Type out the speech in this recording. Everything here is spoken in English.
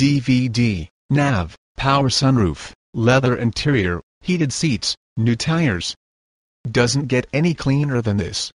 DVD, nav, power sunroof, leather interior, heated seats, new tires. Doesn't get any cleaner than this.